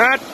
cut.